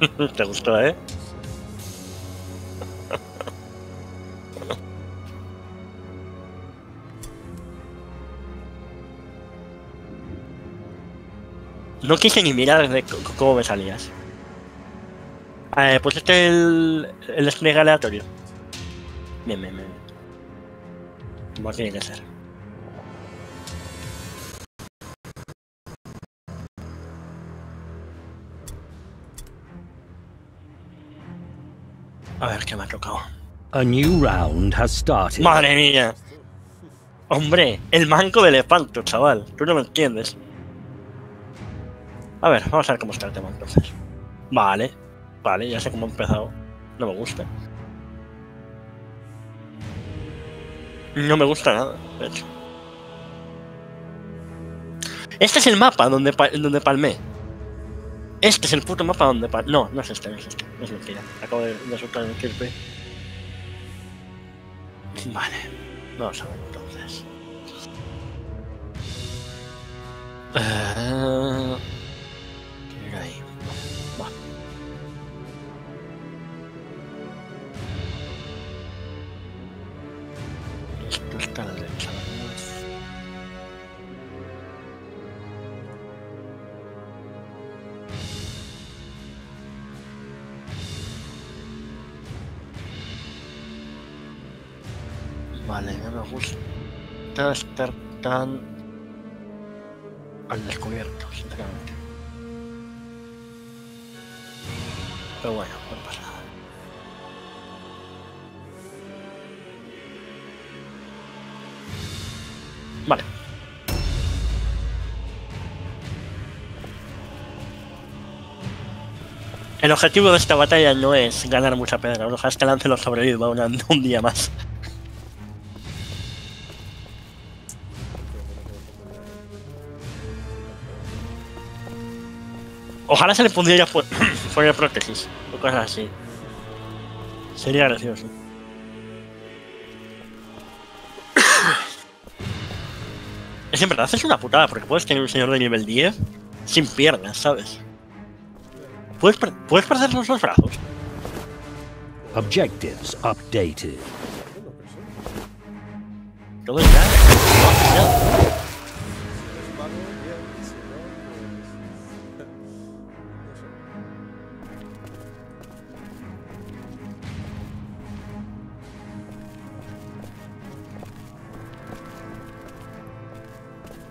¿Te gustó, eh? No quise ni mirar de cómo me salías. Eh, pues este es el, el aleatorio. Bien, bien, bien. Como tiene que ser. A ver qué me ha tocado. A new round has started. Madre mía. Hombre, el manco de elefanto, chaval. Tú no me entiendes. A ver, vamos a ver cómo está el tema entonces. Vale. Vale, ya sé cómo ha empezado. No me gusta. No me gusta nada, de hecho. Este es el mapa donde, pa- donde palmé. Este es el puto mapa donde. No, no es este, no es este. Es mentira. Acabo de, de soltar el kirby. Vale. Vamos a ver entonces. Eh, ¿qué era ahí? Estar tan al descubierto, sinceramente. Pero bueno, no pasa nada. Vale. El objetivo de esta batalla no es ganar mucha pedra, ojalá este lance lo sobreviva un día más. Ojalá se le pudiera fu- poner prótesis o cosas así. Sería gracioso. Es en verdad, es una putada porque puedes tener un señor de nivel 10 sin piernas, ¿sabes? Puedes, puedes perder los dos brazos. Objectives updated. Todo ya.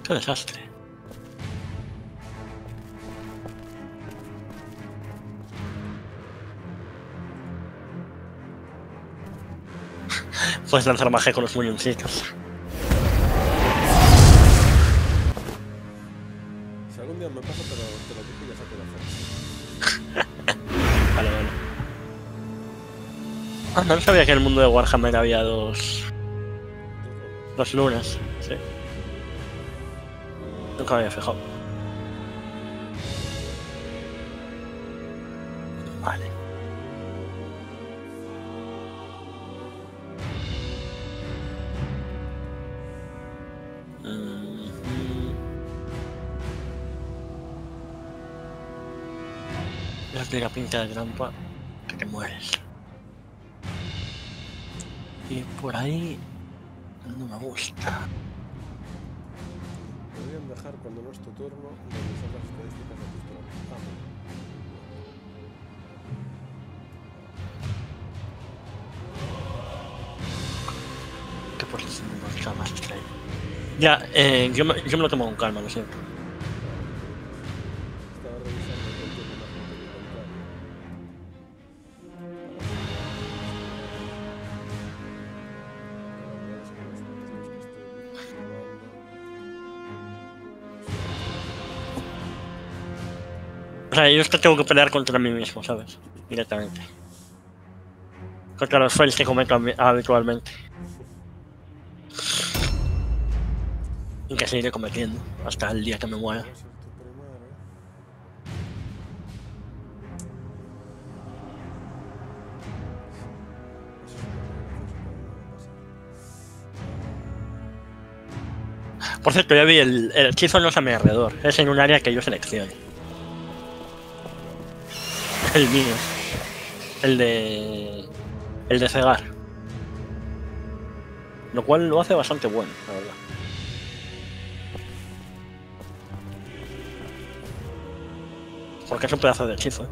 Qué desastre. Puedes lanzar magia con los muñoncitos. Si algún día me pasa, te lo, te lo digo y ya saco la foto. Vale, vale. Ah, no sabía que en el mundo de Warhammer había dos. dos lunas. Nunca me había fijado. Vale. Ya tiene la pinta de trampa que te mueres. Y por ahí no me gusta. Cuando no es tu turno revisar las estadísticas de tus estrella. Ya, eh, yo, me, yo me lo tomo con calma, lo siento. sea, yo es que tengo que pelear contra mí mismo, ¿sabes? Directamente. Contra los fails que cometo habitualmente. Y que seguiré cometiendo hasta el día que me muera. Por cierto, ya vi el, el hechizo no es a mi alrededor, es en un área que yo seleccione. El mío. El de. El de cegar. Lo cual lo hace bastante bueno, la verdad. Porque es un pedazo de hechizo, ¿eh?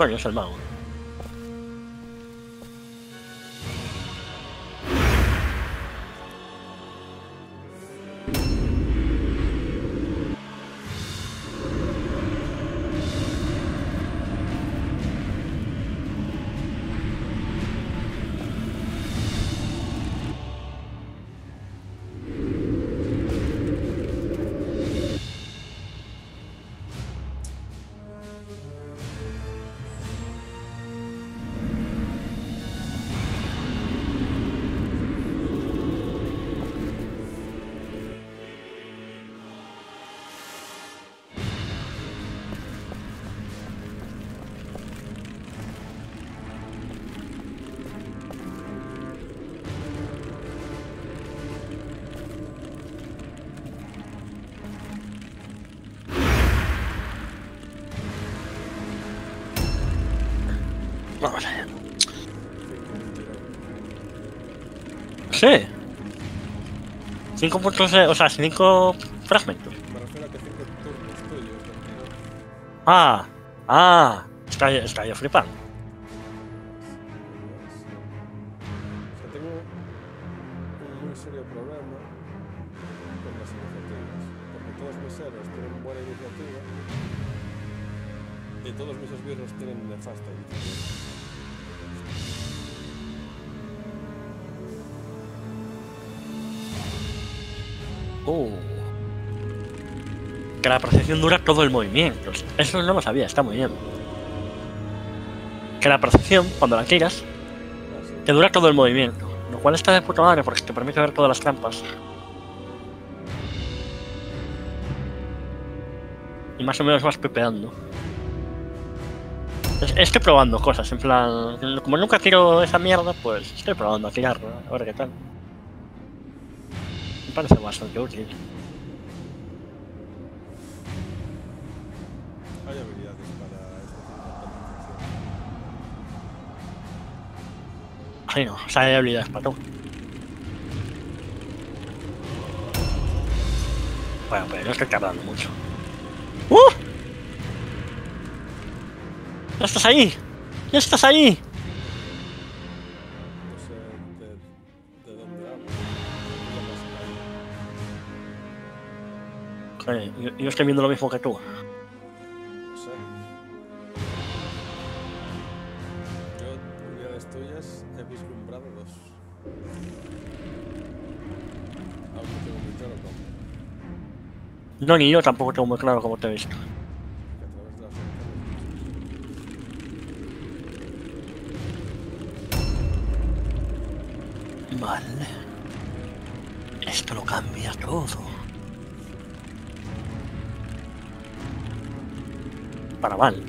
Ah, coño, es el 5 puntos, o sea, 5 fragmentos. Ah, ah, está, está yo flipando. La percepción dura todo el movimiento. Eso no lo sabía, está muy bien. Que la percepción, cuando la tiras, te dura todo el movimiento. Lo cual está de puta madre porque te permite ver todas las trampas. Y más o menos vas pepeando. Es- Estoy probando cosas, en plan. Como nunca tiro esa mierda, pues estoy probando a tirarlo, a ver qué tal. Me parece bastante útil. Sí, no, o sea, hay habilidades para todo. Bueno, pero no estoy tardando mucho. ¡Uh! ¡Ya estás ahí! ¡Ya estás ahí! No sé de, de dónde hablo. ¿Qué Joder, yo, yo estoy viendo lo mismo que tú. No, ni yo tampoco tengo muy claro cómo te he visto. Vale. Esto lo cambia todo. Para mal.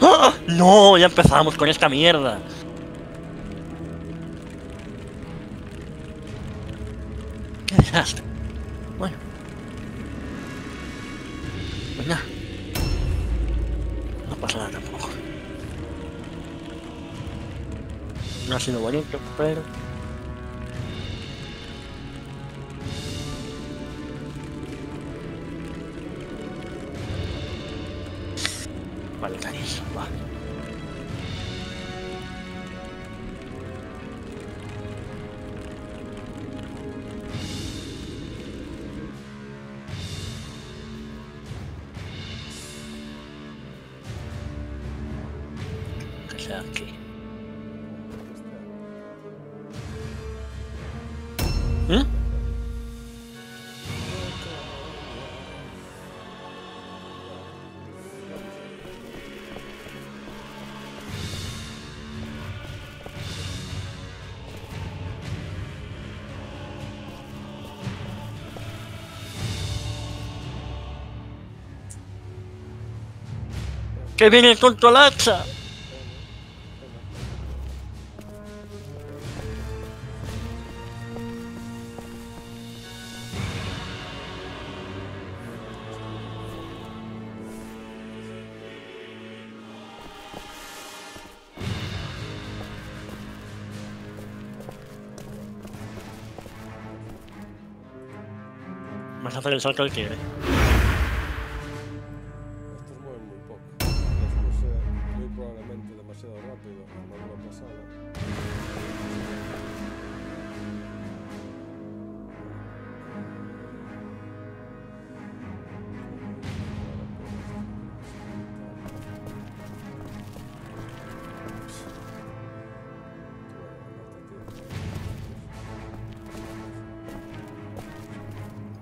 ¡Ah! No, ya empezamos con esta mierda. Qué desastre. No ha sido bonito, pero... ¡Que viene el tonto al hacha! Vas a hacer el salto al tigre.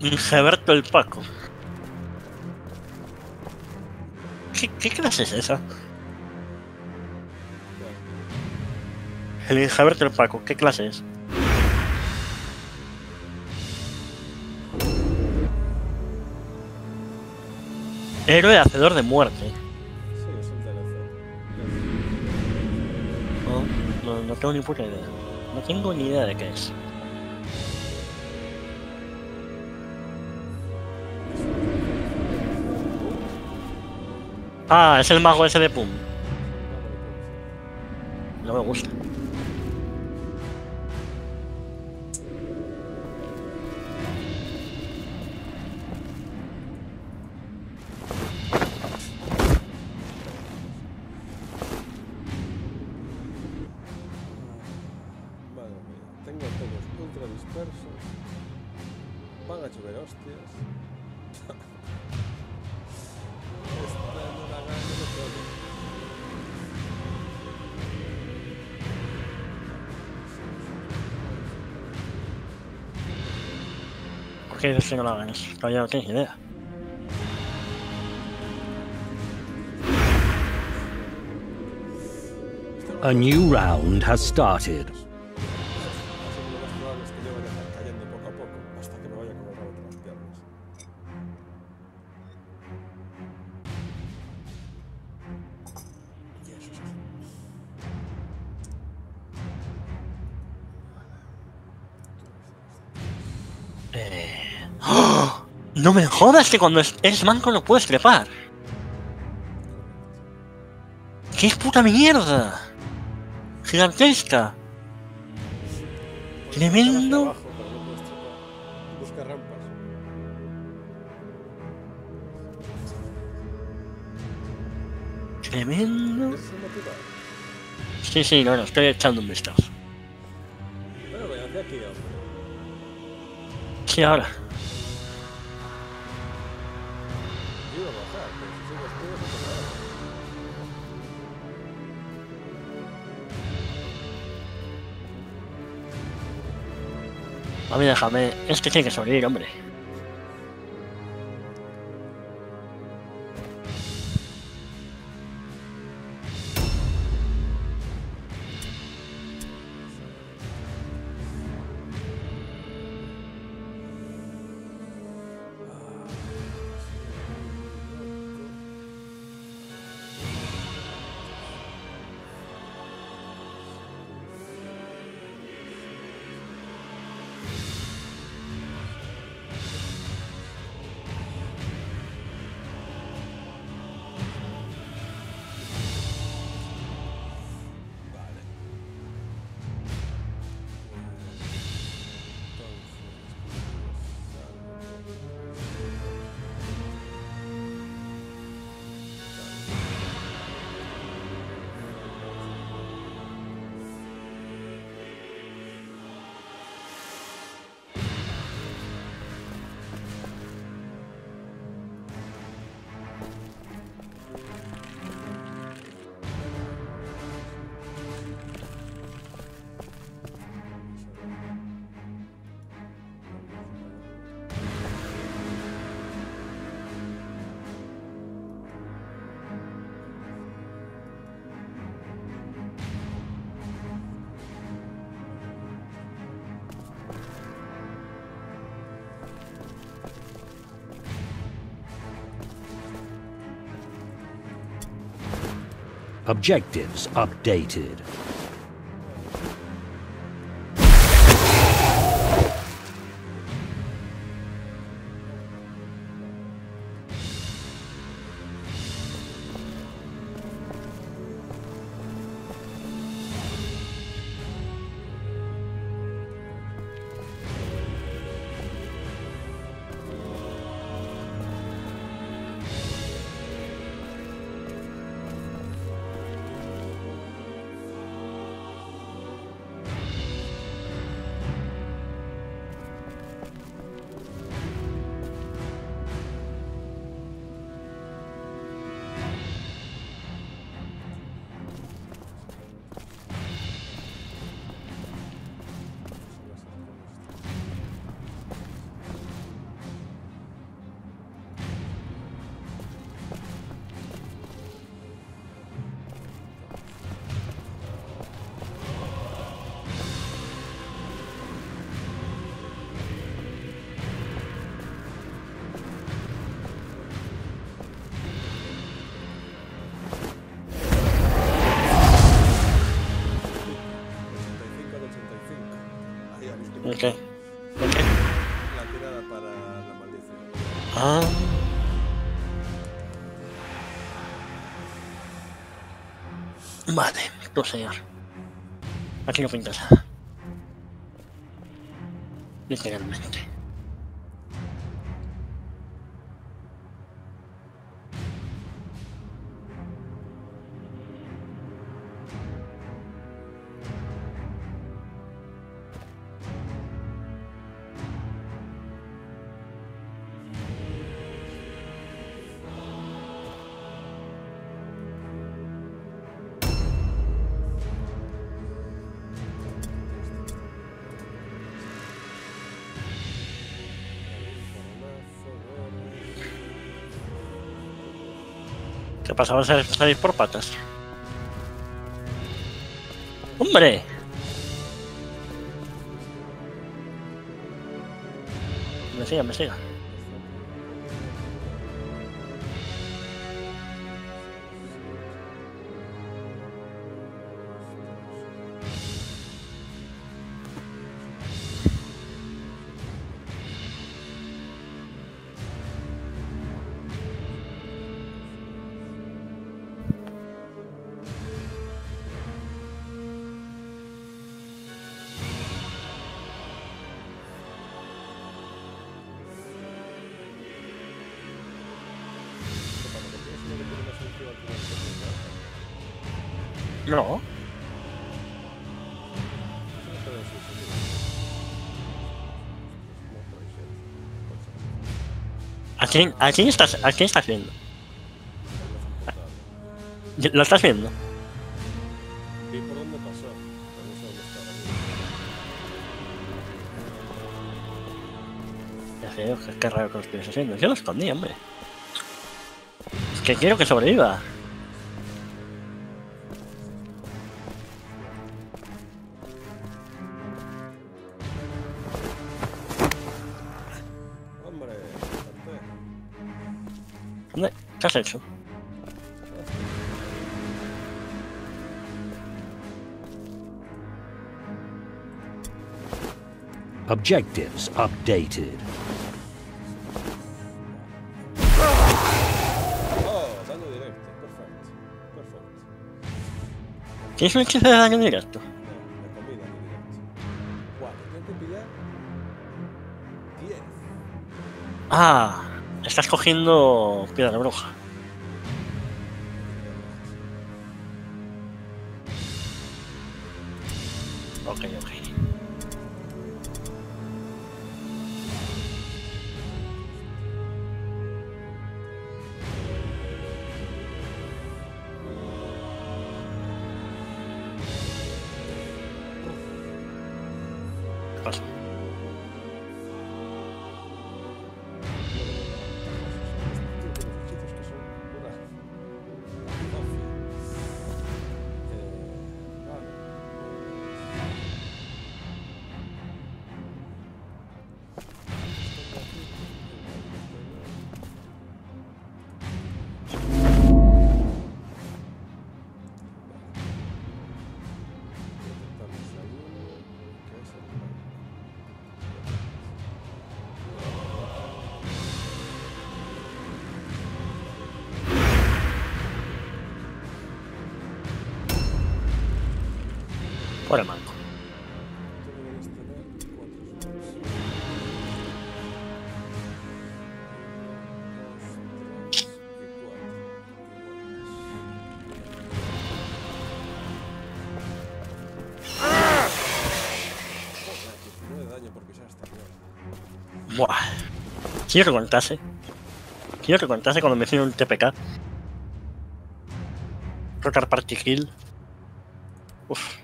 Ingeberto el Paco. ¿Qué, clase es esa? El Ingeberto el Paco, ¿qué clase es? Héroe hacedor de muerte. No, no, no tengo ni puta idea. No tengo ni idea de qué es. Ah, es el mago ese de Pum. No me gusta. ¿Por qué dices que no lo hagas? Todavía no tienes idea. Esto no A new round has started. No me jodas que cuando es- manco no puedes trepar. ¿Qué es puta mierda? Gigantesca. Tremendo. Tremendo. Sí, sí, no, no, estoy echando un vistazo. Bueno, voy hacia aquí, hombre. Sí, ahora. A mí déjame. Este tiene que sobrevivir, hombre. Objectives updated. Vale, tu señor. Aquí no pintas. Literalmente. ¿Qué pasa? ¿Vas a salir por patas? ¡Hombre! Me siga, me siga. Quién, a quién estás, a estás viendo? ¿Lo estás viendo? Vi por qué, raro que lo estés haciendo. Yo lo escondí, hombre. Es que quiero que sobreviva. Daño directo. Guau, tengo que pillar 10. Ah, estás cogiendo piedra bruja. Quiero que contase. Quiero que contase cuando me hicieron un TPK. Rotar Party Kill. Uf.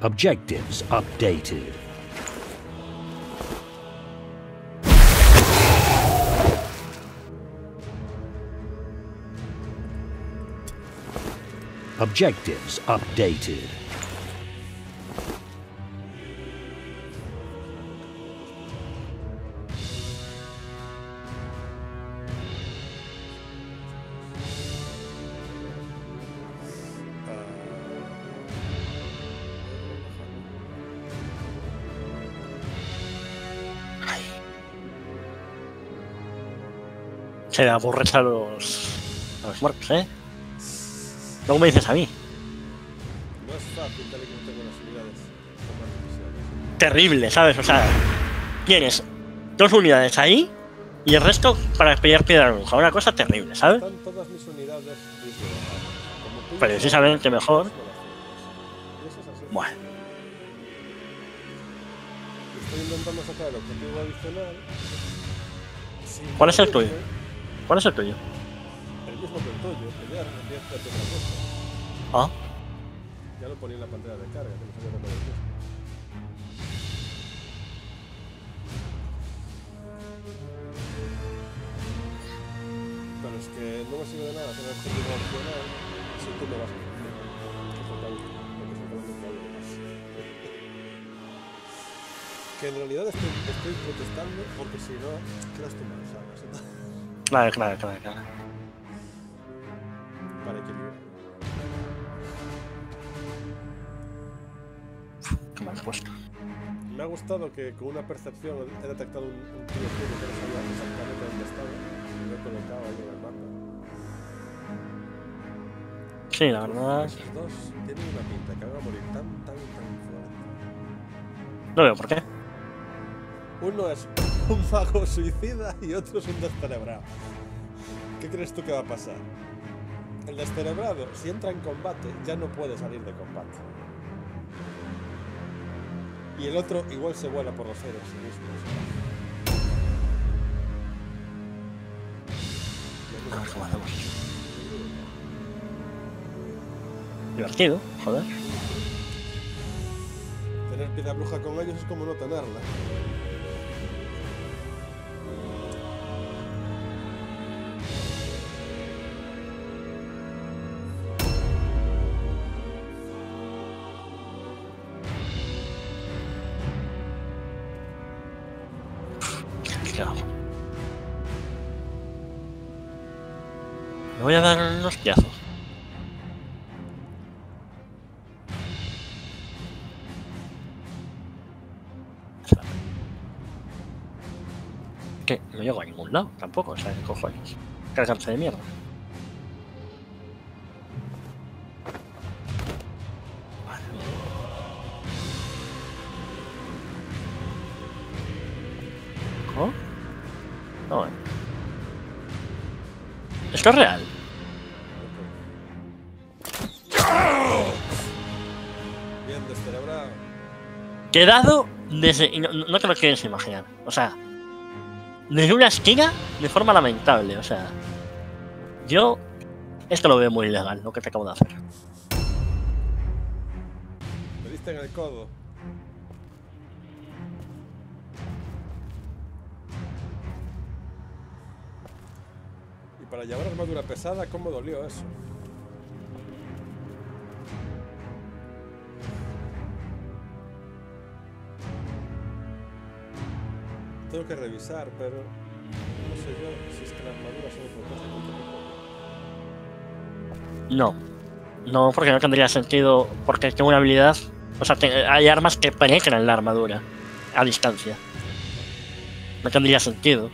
Objectives updated. Objectives updated. Se aburres a los. a los muertos, ¿eh? Luego me dices a mí. No es fácil tal y como tengo las unidades. Terrible, ¿sabes? O sea, tienes dos unidades ahí y el resto para pillar piedra bruja. Una cosa terrible, ¿sabes? Están todas mis unidades tú Precisamente mejor. Bueno, Estoy intentando sacar el objetivo adicional. ¿Cuál es el tuyo? ¿cuál es el tuyo? Mismo que el tuyo, pelear en 10 de otra cosa. Ah, Ya lo ponía en la pantalla de carga, que no sabía lo mismo. Pero es que no me sirve de nada tener objetivo opcional si tú me vas a decir. Que que que que. Que en realidad estoy, estoy protestando porque si no, quedas tú mal, ¿sabes? claro, claro, claro, claro. Me ha gustado que con una percepción he detectado un, un tío que no sabía exactamente dónde estaba y lo he colocado ahí en el mapa. Sí, la verdad. Esos dos tienen una pinta que van a morir tan, tan, tan fuerte. No veo por qué. Uno es un mago suicida y otro es un descerebrado. ¿Qué crees tú que va a pasar? El descerebrado, si entra en combate, ya no puede salir de combate. Y el otro igual se vuela por los aires sí mismo. Divertido, joder. Tener piedra bruja con ellos es como no tenerla. Me voy a dar un hostiazo. ¿Qué? No llego a ningún lado tampoco, o sea, ¿qué cojones? ¿Qué alcance de mierda? ¿Esto es real? Quedado desde. no no te lo quieres imaginar. O sea, desde una esquina de forma lamentable. O sea, yo. Esto lo veo muy ilegal, lo que te acabo de hacer. Me diste en el codo. Para llevar armadura pesada, ¿cómo dolió eso? Tengo que revisar, pero no sé yo si es que la armadura solo. No. No, porque no tendría sentido. Porque tengo una habilidad. O sea, hay armas que penetran la armadura a distancia. No tendría sentido.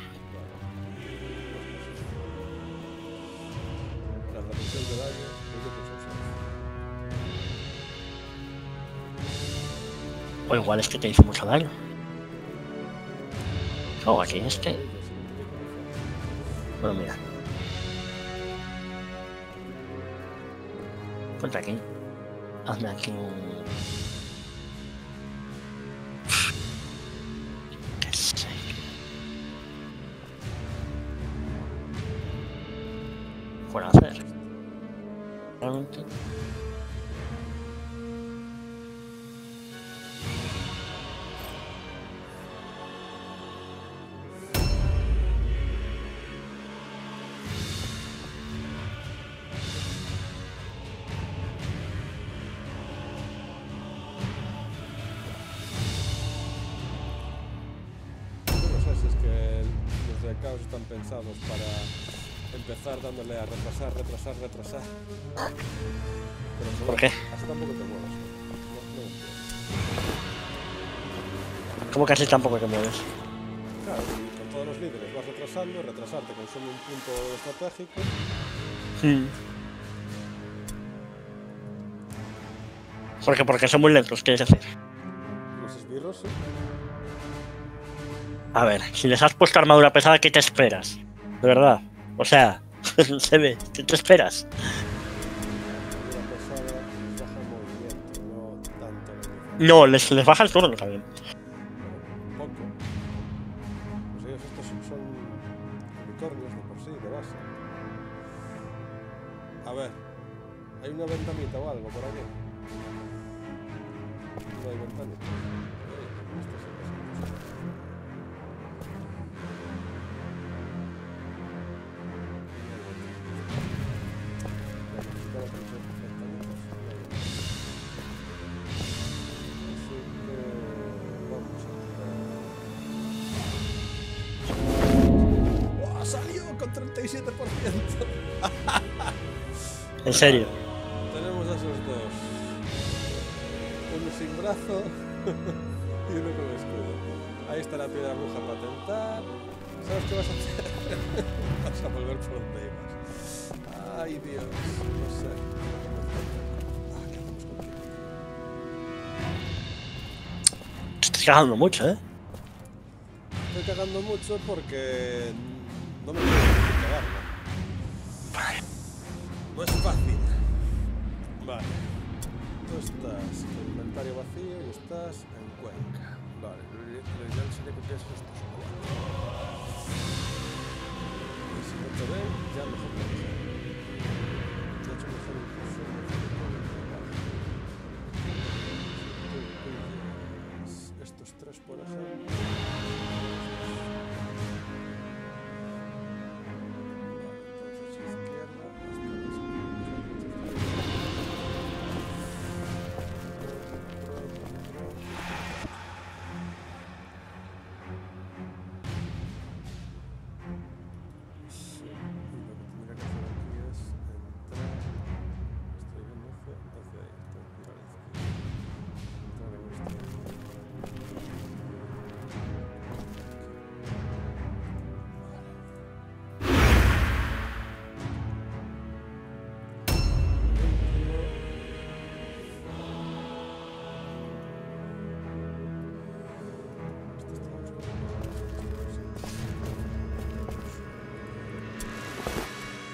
Igual es que te hizo mucho daño. O aquí es que. Bueno, mira. Ponte aquí. Hazme aquí un. Para empezar dándole a retrasar, retrasar, retrasar. Pero ¿Por qué? Así tampoco te muevas. No, no entiendo. Como casi tampoco te mueves. Claro, y con todos los líderes vas retrasando, retrasar te consume un punto estratégico. Porque, porque son muy lentos, quieres decir. Los esbirros, sí. A ver, si les has puesto armadura pesada, ¿qué te esperas? De verdad. O sea, se ve, ¿qué te esperas? No les, les baja el turno también. A ver, ¿hay una ventanita o algo por aquí? No hay ventanita. Con 37%! En serio. Estás cagando mucho, ¿eh? Estoy cagando mucho porque no me quiero cagarla. No es fácil. Vale. Tú estás en inventario vacío y estás en Cuenca. Vale, lo ideal sería que pienses estos cuatro. Y si no te ven, ya mejor que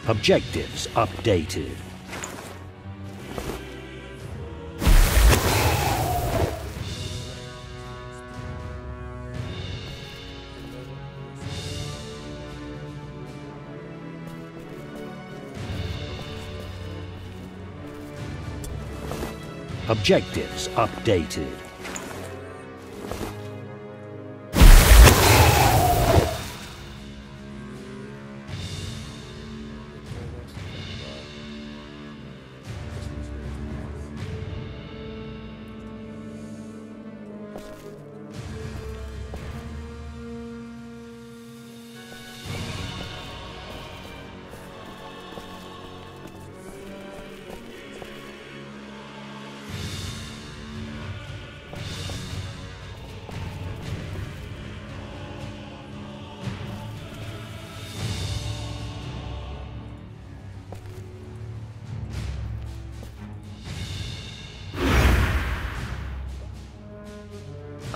Objectives updated. Objectives updated.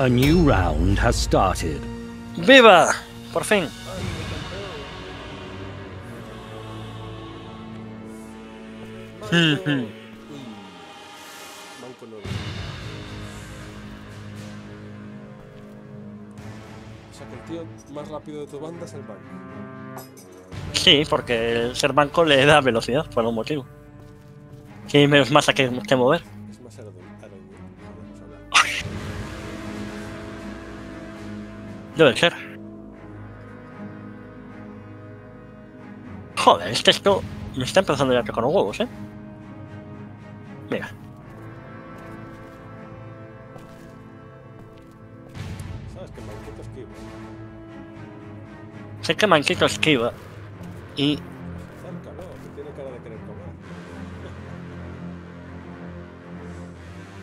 A new round has started. ¡Viva! Por fin. O sea que el tío más rápido de tu banda es el banco. Sí, porque el ser banco le da velocidad por algún motivo. Tiene menos masa que, que mover. Debe ser. Joder, este esto me está empezando ya a tocar los huevos, ¿eh? Mira, ¿Sabes que Manquito esquiva? sé que Manquito esquiva y Cércalo, que tiene cara de querer comer.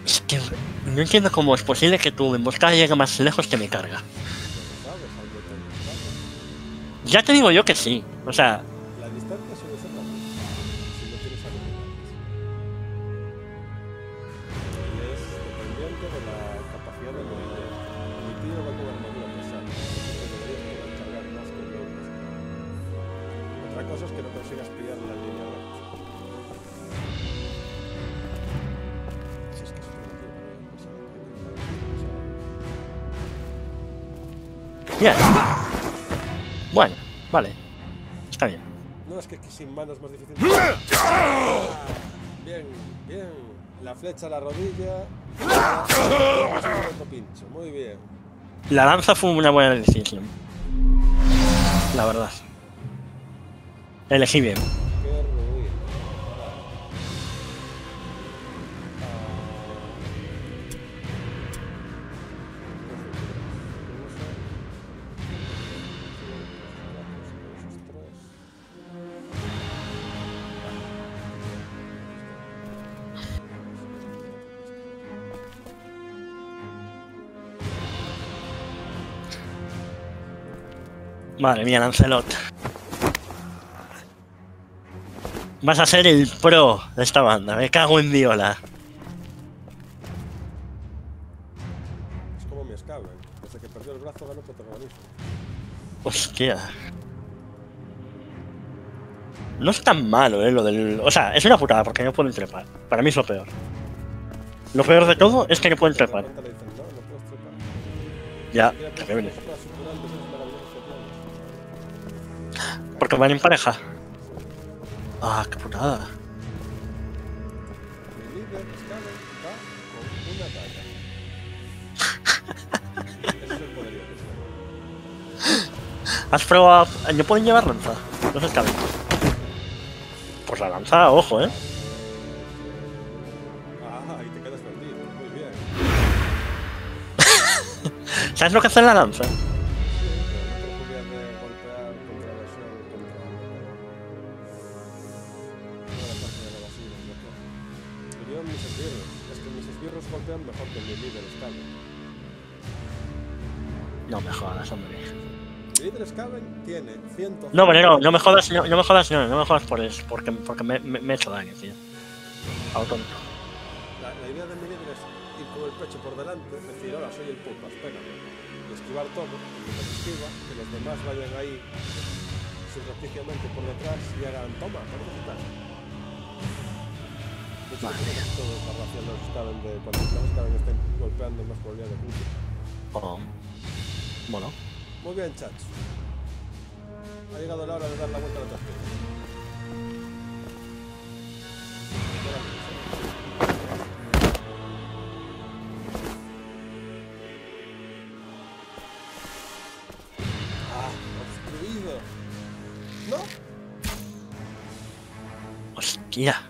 es que no entiendo cómo es posible que tu emboscada llegue más lejos que mi carga. Ya te digo yo que sí. O sea, La distancia suele ser la misma si no tienes habilidades. Y es dependiente de la capacidad de movimiento. Mi tío va con armadura pesada, así que deberías poder cargar más que yo. Otra cosa es que no consigas pillar la línea recta. Si es que es una. Bueno, vale. Está bien. No, es que sin mano es más difícil. Bien, bien. La flecha a la rodilla. Pincho. Muy bien. La lanza fue una buena decisión. La verdad. Elegí bien. Madre mía, Lancelot. Vas a ser el pro de esta banda. Me cago en viola. Es como mi escabe. Desde que perdió el brazo ganó protagonismo. Hostia. No es tan malo, eh, lo del... O sea, es una putada porque no pueden trepar. Para mí es lo peor. Lo peor de todo es que no pueden trepar. Ya, pues, terrible. Porque van en pareja. Ah, qué putada. ¿Has probado? ¿No pueden llevar lanza? No se sabe. Pues la lanza, ojo, eh. Ah, ahí te quedas perdido. Muy bien. ¿Sabes lo que hace la lanza? No, bueno, no, no me jodas, no, no me jodas, no, no me jodas por eso, porque, porque me, me, me he hecho daño, tío. A lo tonto. La, la idea de mi líder es ir con el pecho por delante, decir, hola, soy el pupas, pégame. Y esquivar todo, y mientras esquiva, que los demás vayan ahí subrepticiamente por detrás y hagan, toma, que tal. De hecho, Vale. creo que todo es la ración de los cuando los Skaven estén golpeando más probabilidad de punto. Oh. Bueno. Muy bien, chacho. Ha llegado la hora de dar la vuelta a la. Ah, obstruido. ¿No? Hostia.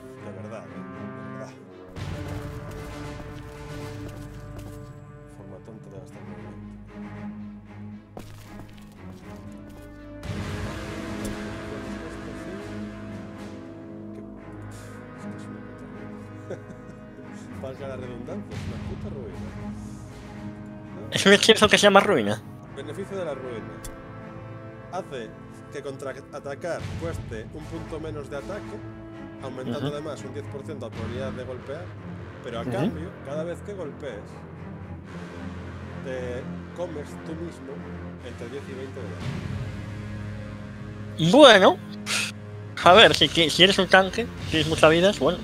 Es un hechizo que se llama ruina. Beneficio de la ruina. Hace que contra atacar cueste un punto menos de ataque, aumentando además un 10% la probabilidad de golpear, pero a cambio, cada vez que golpees, te comes tú mismo entre 10 y 20 de daño. Bueno. A ver, si, si eres un tanque, tienes mucha vida, es bueno.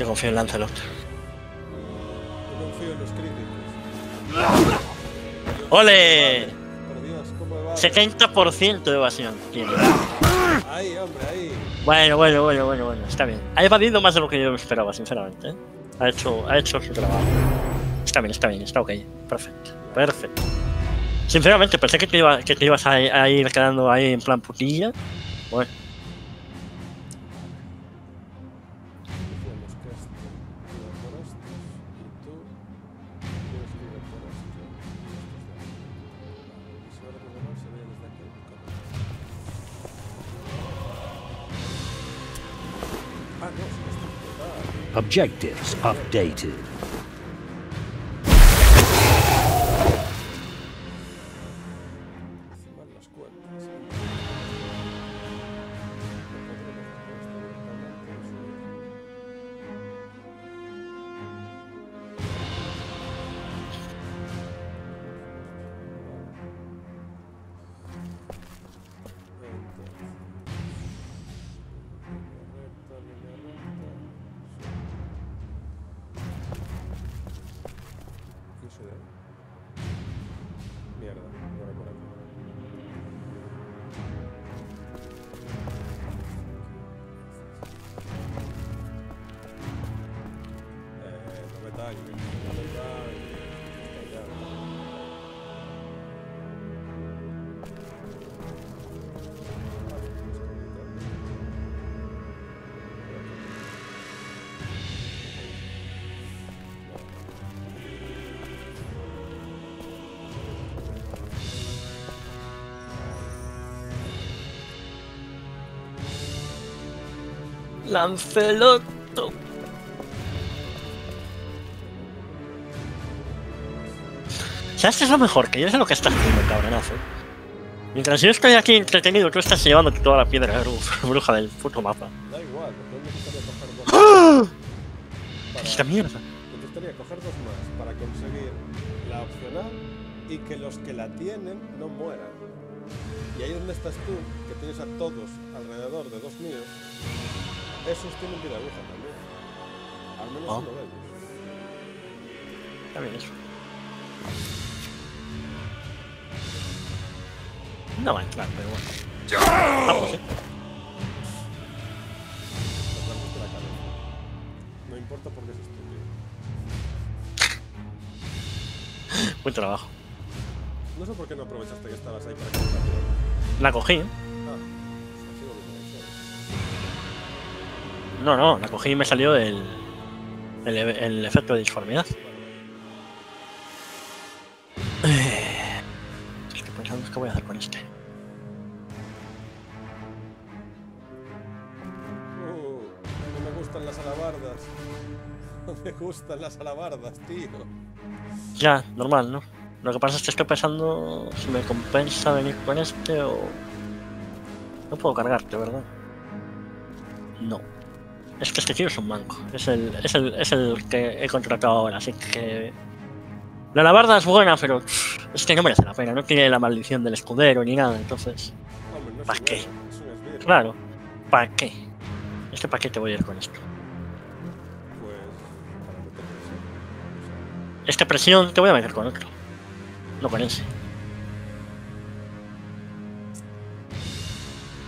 Yo confío en Lancelot. Yo confío en los críticos. ¡Ole! Por Dios, ¿cómo va? 70% de evasión tiene. Ahí, hombre, ahí. Bueno, bueno, bueno, bueno, bueno, está bien. Ha evadido más de lo que yo esperaba, sinceramente. ¿eh? Ha hecho, ha hecho su trabajo. Está bien, está bien, está ok. Perfecto, perfecto. Sinceramente, pensé que te, iba, que te ibas a, a ir quedando ahí en plan putilla. Bueno, Objectives updated. Eh, no me tanque, no me tanque. Está ya. Lancelot. ¿Sabes qué es lo mejor? Que yo sé lo que estás haciendo, cabronazo. Mientras yo estoy aquí entretenido, tú estás llevándote toda la piedra bru- bruja del puto mapa. Da igual, porque hoy me gustaría coger dos para- Esta mierda. Me gustaría coger dos más para conseguir la opcional y que los que la tienen no mueran. Y ahí donde estás tú, que tienes a todos alrededor de dos míos, esos tienen vida aguja también. Al menos Ah. uno de ellos. Está bien eso. No va a entrar, pero bueno. Vamos, eh. No importa porque es estúpido. Buen trabajo. No sé por qué no aprovechaste que estabas ahí para que la La cogí. ¿eh? Ah. No, no, la cogí y me salió el, el, el efecto de disformidad. Gustan las alabardas, tío. Ya, normal, ¿no? Lo que pasa es que estoy pensando si me compensa venir con este o... No puedo cargarte, ¿verdad? No. Es que este tío es un manco. Es el, es el, es el que he contratado ahora, así que... La alabarda es buena, pero es que no merece la pena. No tiene la maldición del escudero ni nada, entonces... Hombre, no es ¿Pa' un qué? Claro. ¿Para qué? Este para qué te voy a ir con esto. Esta presión te voy a meter con otro. No con ese.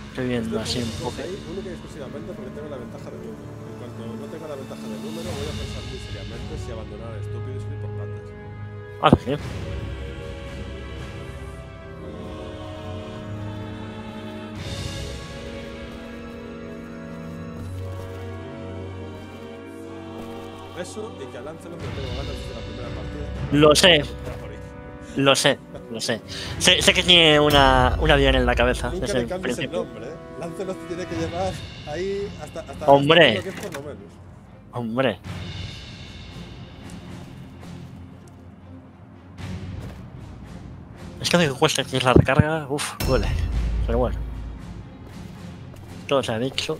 Estoy viendo así un poco. Única y exclusivamente porque tengo la ventaja de número. En cuanto no tenga la ventaja de número, voy a pensar muy seriamente si abandonar a estúpido y por patas. Ah, sí. Eso y que a Lancelot le tengo ganas desde la primera partida. Lo sé, lo sé, lo sé. Sé, sé que tiene una, avión en la cabeza Nunca desde le el cambies el principio. nombre, ¿eh? Lancelot te tiene que llevar ahí hasta, hasta Hombre. hasta lo que es por lo menos. Hombre. Es que de que cuesta que es la recarga, uff, duele. Pero bueno. todo se ha dicho.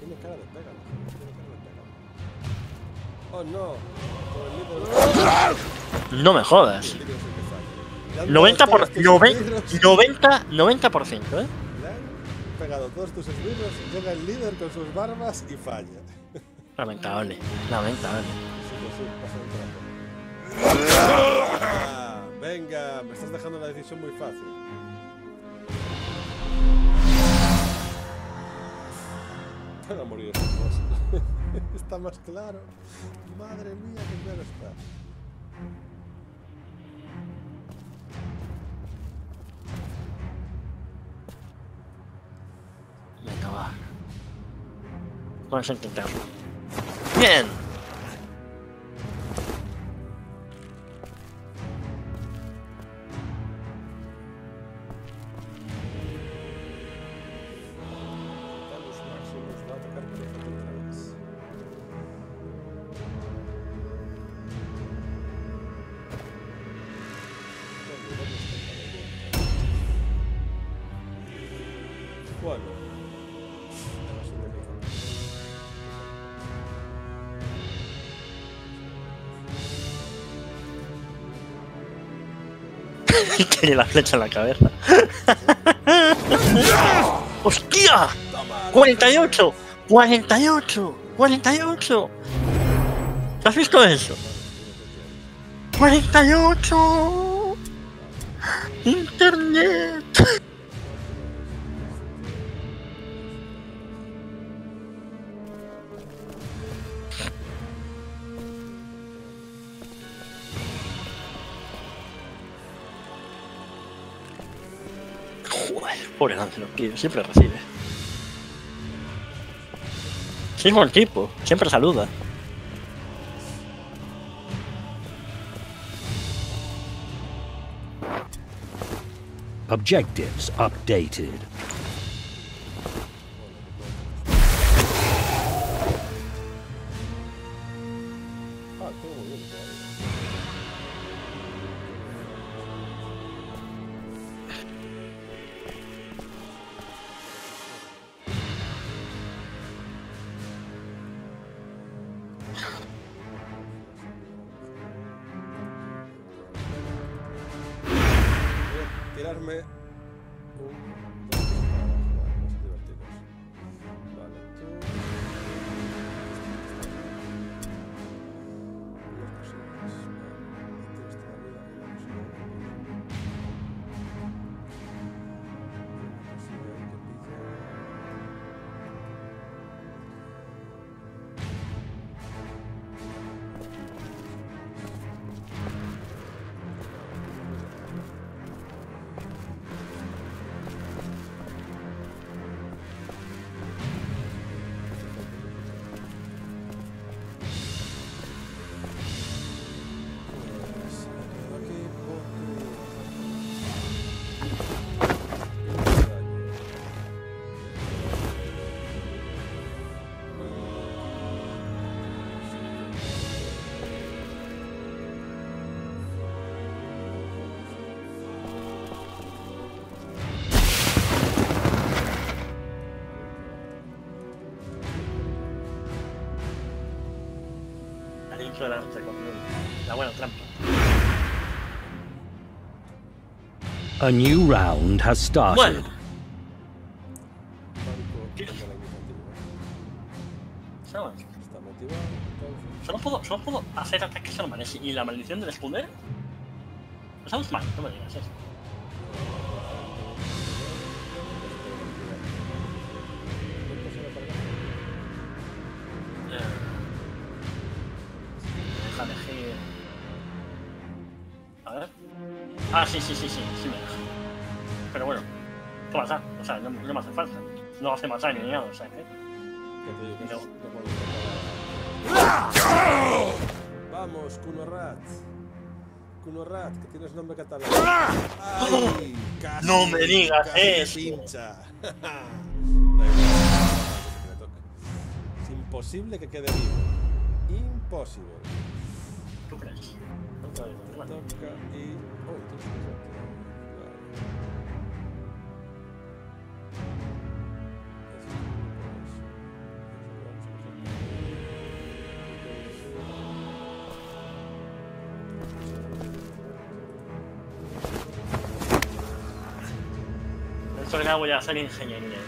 Falla. Le han 90 dado por, todos tus 90, esbirros. 90, 90%, ¿eh? Pegado todos tus esbirros, llega el líder con sus barbas y falla. Lamentable, lamentable. Sí, sí, pasa un trapo. Ah, venga, me estás dejando la decisión muy fácil. Van a morir estos dos. está más claro. Madre mía, qué claro está. Venga, va. Vamos a intentarlo. Bien. Tiene la flecha en la cabeza. ¡Hostia! 48, 48, 48. ¿Te has visto eso? 48. Internet. Pobre Lancelot, siempre recibe. Sí, es buen tipo, siempre saluda. Objectives updated. A new round has started. Bueno, Banco de la iniciativa. solo, Está motivado, entonces. solo puedo, solo puedo hacer ataques normales y la maldición del escudero. Estamos mal, no me digas eso. No hace más daño ni nada, o sea que. Ya te digo que No. Vamos, Kunorat. Kunorat, que tienes nombre catalán. ¡Ay! Casi, No me digas eso. pincha. Es imposible que quede vivo. Imposible. ¿Tú crees? No y. Oh, esto ya voy a hacer ingeniería.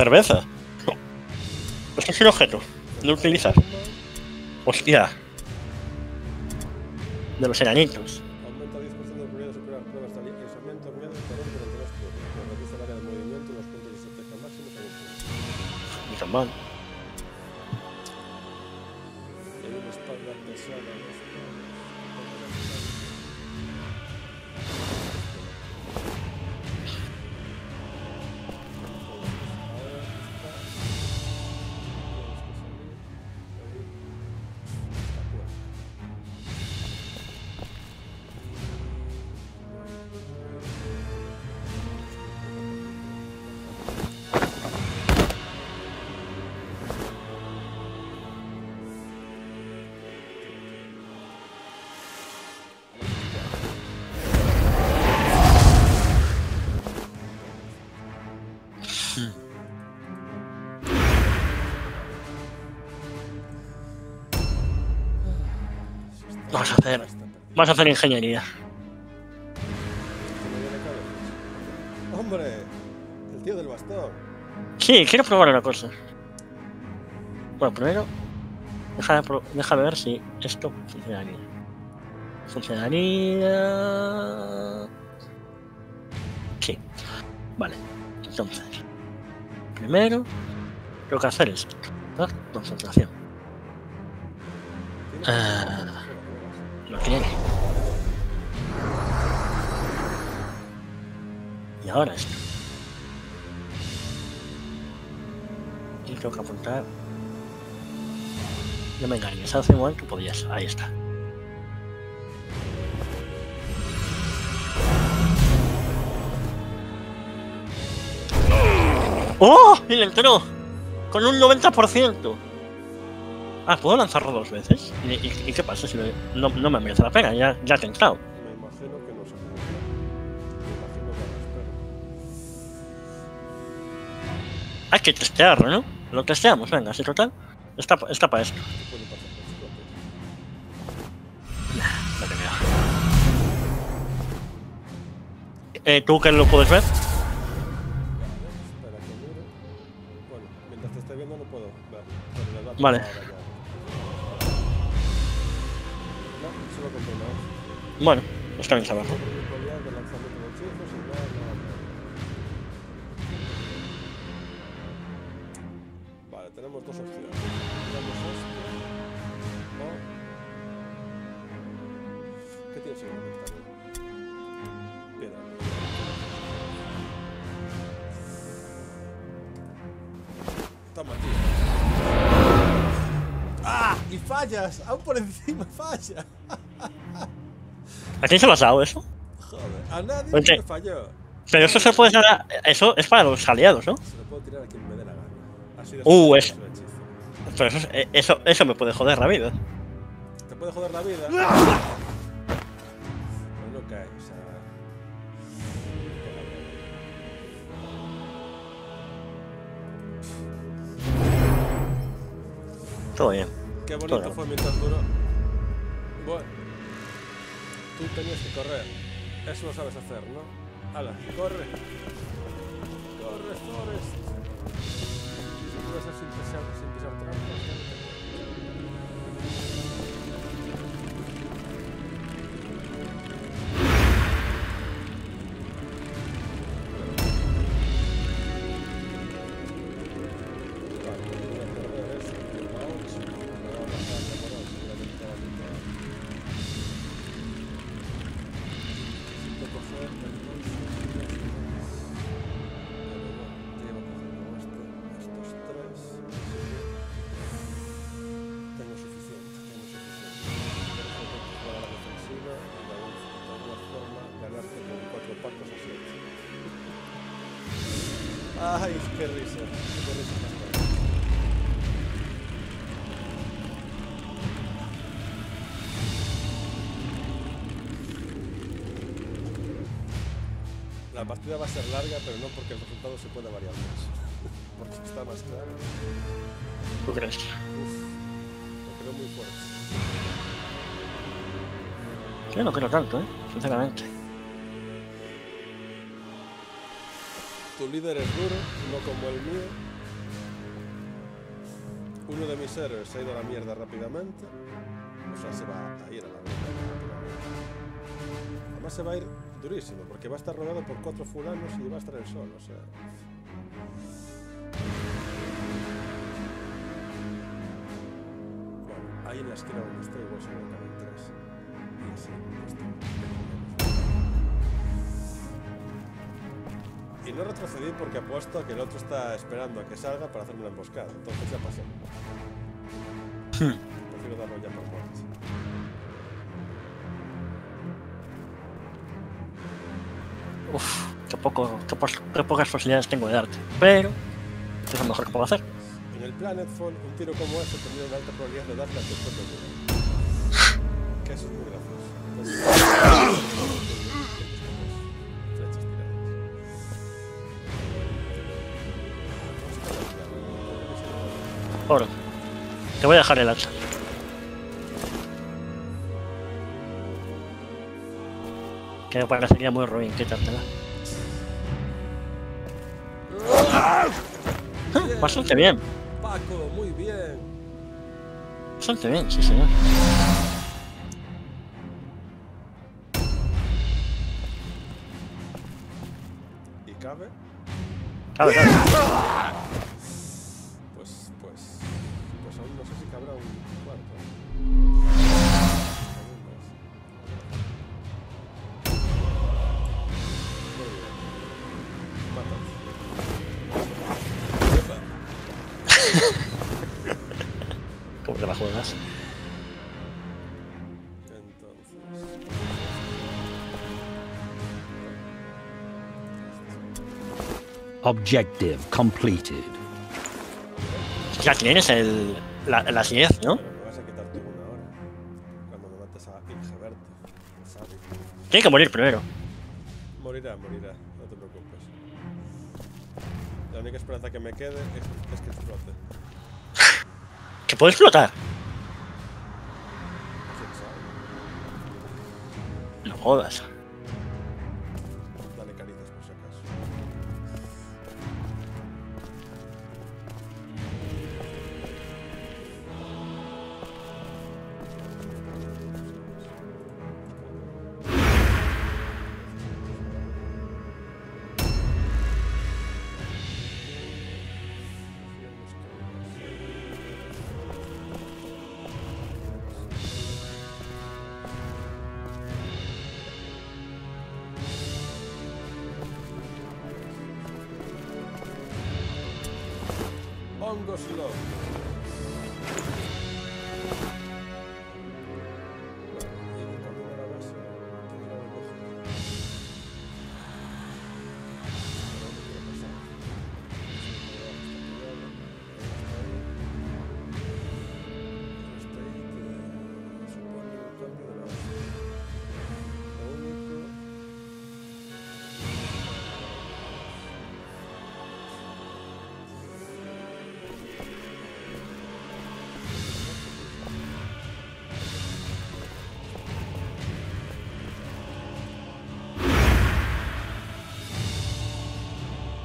¿Cerveza? Esto es un objeto. De utilizar. Hostia. De los enanitos. Vamos a hacer ingeniería. ¡Hombre! El tío del bastón. Sí, quiero probar una cosa. Bueno, primero. Déjame, déjame ver si esto funcionaría. Funcionaría. Sí. Vale. Entonces. Primero. Tengo que hacer. ¿no? Concentración. Esto. Y tengo que apuntar. No me engañes, hace un momento podías. Ahí está. ¡Oh! Y le entró. Con un 90%. Ah, ¿puedo lanzarlo dos veces? ¿Y, qué pasa si no me merece la pena? Ya, ya te he entrado. Hay que testearlo, ¿no? Lo testeamos, venga, si total. Está, está para esto. ¿Qué. Eh, ¿Tú que lo puedes ver? Espera que mire. Bueno, mientras fallas! ¡Aún por encima falla! ¿A quién se lo has dado eso? Joder, a nadie Oye. me falló. Pero eso se puede dar. Eso es para los aliados, ¿no? Se lo puedo tirar a quien me dé la gana. Así de Uh, es-. Pero eso, es- eh, eso, eso me puede joder la vida. ¿Te puede joder la vida? Pero no cae, o sea... Todo bien. Qué bonito Todo. fue mientras duró. Bueno. Tú tenías que correr. Eso lo sabes hacer, ¿no? Hala, corre. Corre, Forrest. Si puedes hacer sin pisar, sin La partida va a ser larga, pero no porque el resultado se pueda variar más. Porque está más claro. ¿Tú crees? Uf, lo creo muy fuerte. Yo no creo tanto, ¿eh? Sinceramente. Tu líder es duro, no como el mío. Uno de mis héroes se ha ido a la mierda rápidamente. O sea, se va a ir a la mierda rápidamente. Además se va a ir durísimo, porque va a estar rodeado por cuatro fulanos y va a estar el sol, o sea... Bueno, ahí en la esquina donde estoy igual solo caben tres. Y así, esto. Y no retrocedí porque apuesto a que el otro está esperando a que salga para hacerme la emboscada. Entonces ya pasé. Prefiero darlo ya por muerto. Poco, qué, pos- qué pocas posibilidades tengo de darte. Pero es lo mejor que puedo hacer. En el Planetfall, un tiro como ese tendría una alta probabilidad de darle a tu propio tiro. Que eso es muy gracioso. Entonces. Oro. Te voy a dejar el hacha. Que me parecería muy ruin quitártela. Bastante bien, Paco, muy bien. bastante bien, sí señor. ¿Y cabe? Cabe, cabe. Objective completed. Ya tienes el, la, las 10, ¿no? Tiene que morir primero. Morirá, morirá. No te preocupes. La única esperanza que me quede es, es que explote. Que puede explotar. No jodas.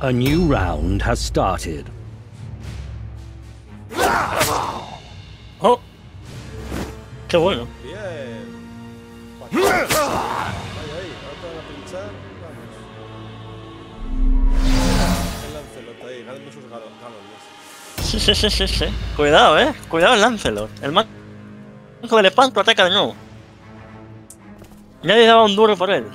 A new round has started. ¡Oh! ¡Qué bueno! Bien. Ahí, ahí, ahora te van a pinchar. Vamos. El Lancelot ahí, ganando sus galo- galones. Sí, sí, sí, sí, sí. Cuidado, eh. Cuidado el Lancelot. El manco del espanto ataca de nuevo. Nadie daba un duro por él.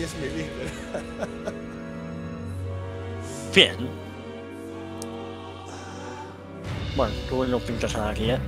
Y es mi líder. Bien. Bueno, tú no pintas nada aquí, ¿eh?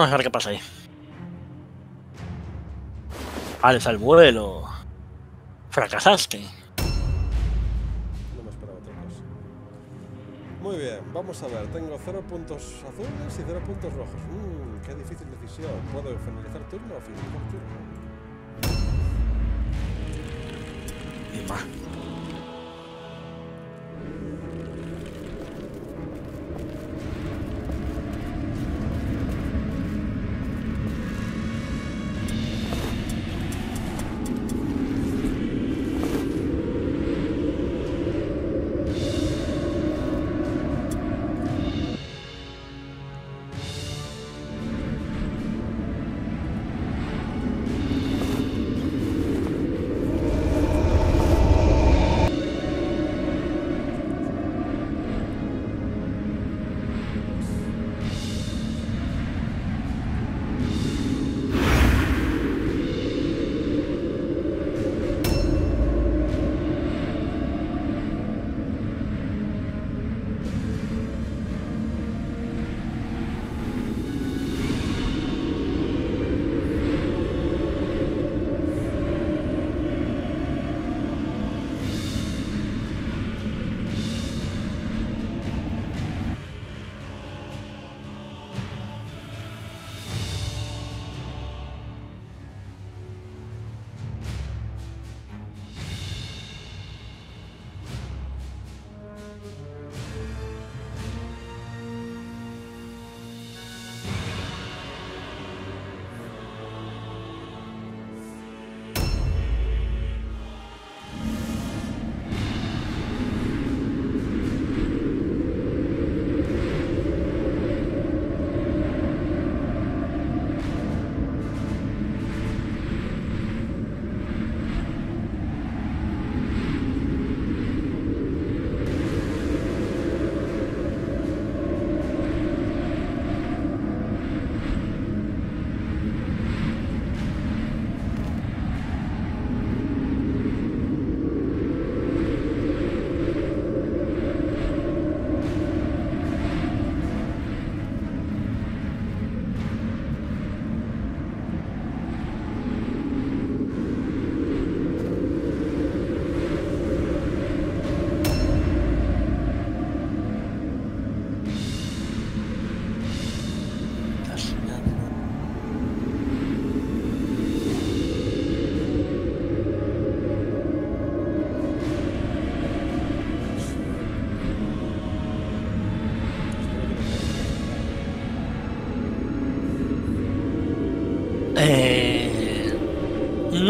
Vamos a ver qué pasa ahí. Alza el vuelo. Fracasaste. No me esperaba otra cosa. Muy bien, vamos a ver. Tengo 0 puntos azules y 0 puntos rojos. Mmm, qué difícil decisión. ¿Puedo finalizar turno o finalizar turno? Y más.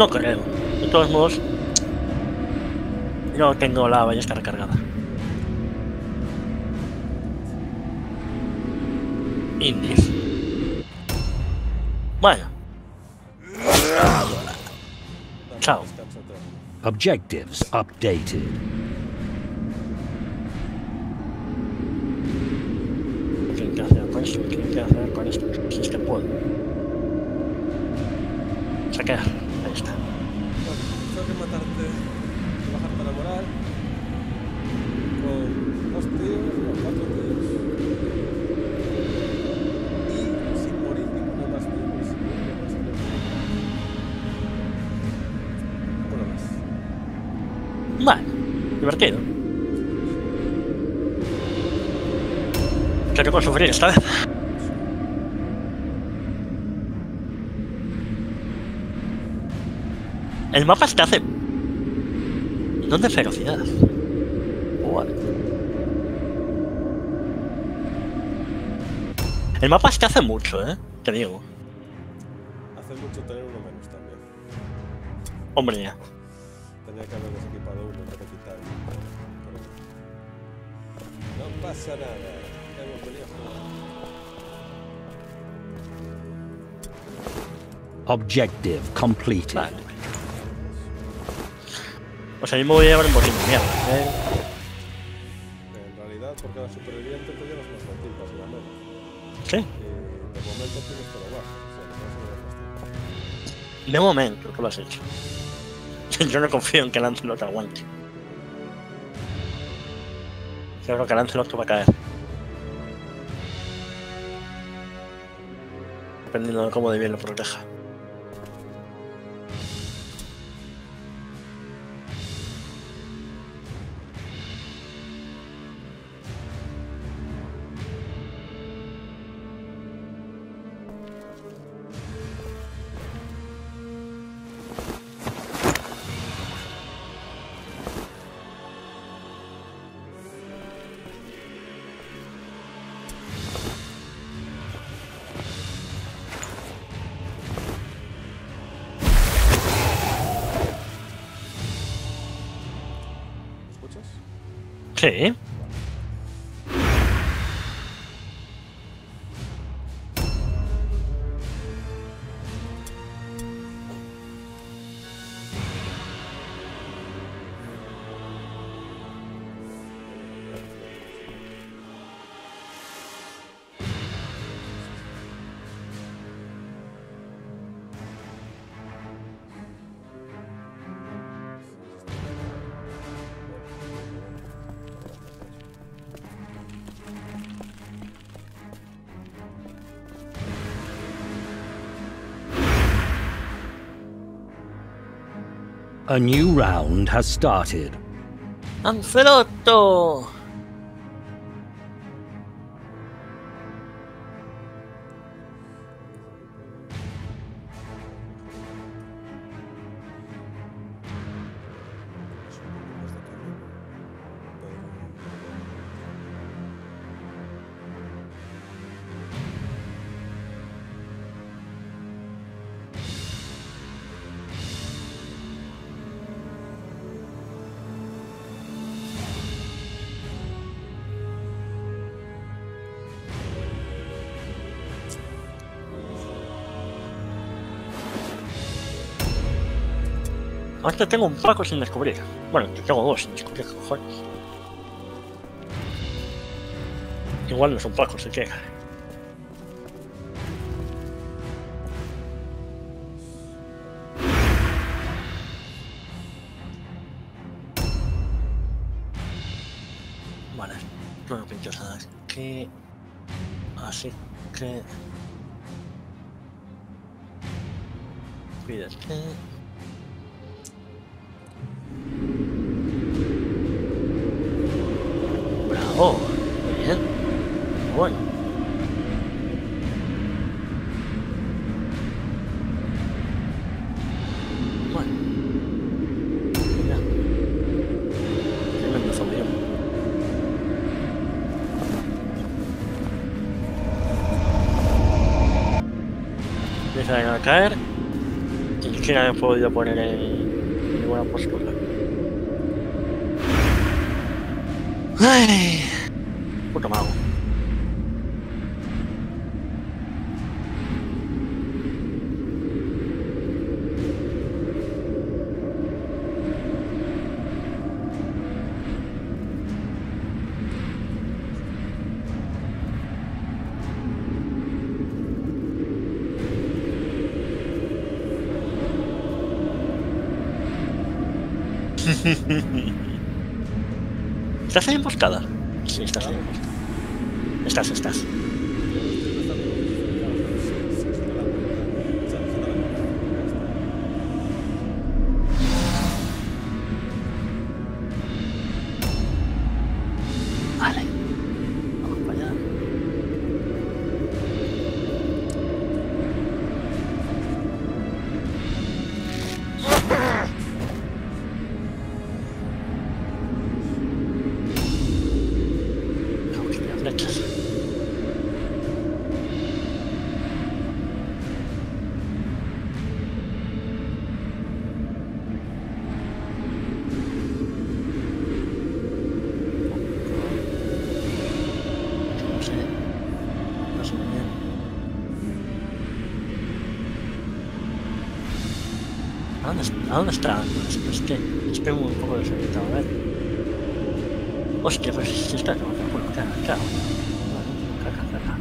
No creo. De todos modos, yo tengo la ballesta recargada. Indies. Bueno, Chao. Objectives updated. Que puedo sufrir esta vez. El mapa te hace. ¿Dónde ferocidad? What? El mapa te hace mucho, eh. Te digo. Hace mucho tener uno menos también. Hombre, ya. Tenía que haber desequipado uno para quitar No pasa nada. Objective completed. Vale. O sea, yo me voy a llevar un botín de mierda. ¿eh? En realidad, por cada superviviente te llevas unas botín, básicamente. Sí, Y de momento tienes todo bajo. O sea, que de momento tú lo has hecho. Yo no confío en que Lancelot aguante. Yo creo que Lancelot va a caer. Dependiendo de cómo de bien lo proteja. Sí. A new round has started. ¡Lancelotto! Ahora tengo un Paco sin descubrir. Bueno, tengo dos sin descubrir, cojones. Igual no es un Paco, se llega. Vale, no me pincho nada aquí. Así que. Cuídate. Bravo, muy bien. Bueno. Tremendo a caer. Ni siquiera me he podido poner en ninguna postura. Ay, ¿Estás en emboscada? Sí, estás en ¿A dónde, est- ¿A dónde está? Es, es que estoy un poco desorientado. A ver. Hostia, pues si está como que claro, claro. Vale, caca, caca.